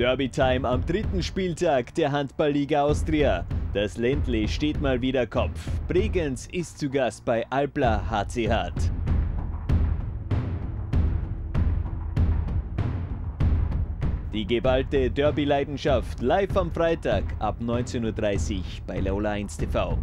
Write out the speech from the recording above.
Derby-Time am dritten Spieltag der Handballliga Austria. Das Ländli steht mal wieder Kopf. Bregenz ist zu Gast bei Alpla HC Hart. Die geballte Derby-Leidenschaft live am Freitag ab 19.30 Uhr bei Lola 1 TV.